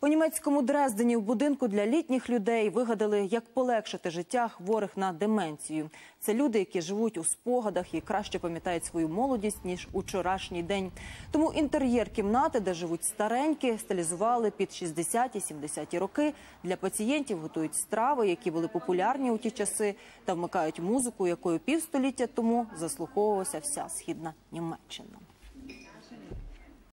У німецькому Дрездені в будинку для літніх людей вигадали, як полегшити життя хворих на деменцію. Це люди, які живуть у спогадах і краще пам'ятають свою молодість ніж учорашній день. Тому інтер'єр кімнати, де живуть старенькі, стилізували під 60-70 роки. Для пацієнтів готують страви, які були популярні у ті часи, та вмикають музику, якою півстоліття тому заслуховувалася вся східна Німеччина.